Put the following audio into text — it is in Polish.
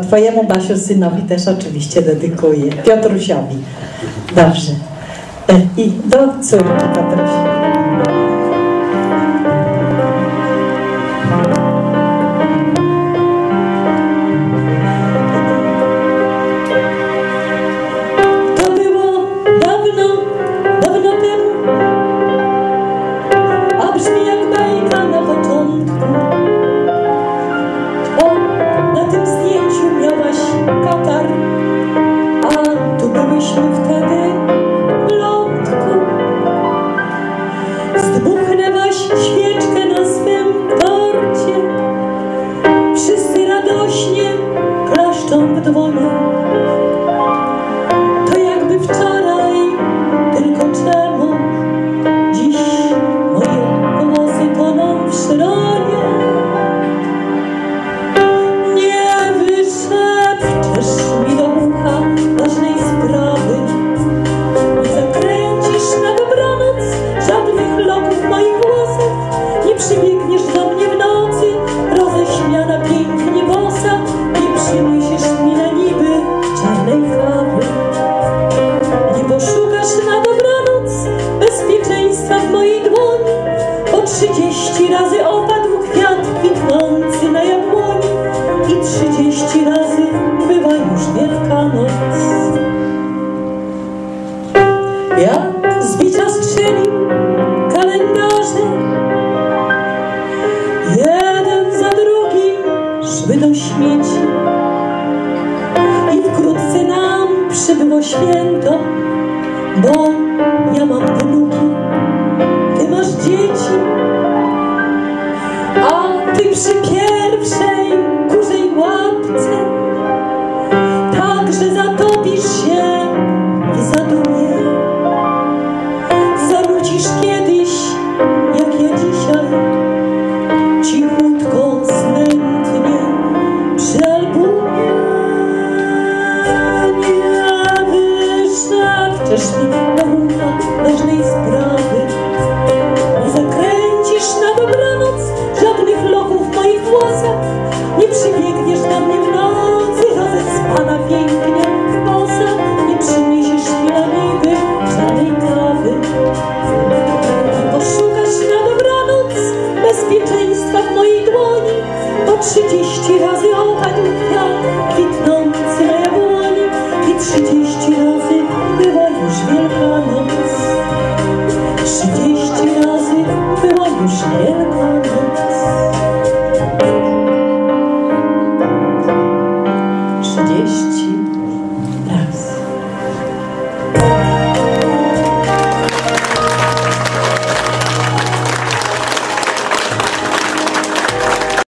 Twojemu Basiu synowi też oczywiście dedykuję. Piotrusiowi. Dobrze. E, I do córki Piotrusia. Trzydzieści razy opadł kwiat kwitnący na jabłoni i trzydzieści razy bywa już wielka noc. Jak z bicia strzelił kalendarze, jeden za drugim szły do śmieci i wkrótce nam przybyło święto, bo ja mam wnuki. gdy przy pierwszej trzydzieści razy opadł kwiat kwitnący na jabłoni i trzydzieści razy była już Wielkanoc. Trzydzieści razy była już Wielkanoc. Trzydzieści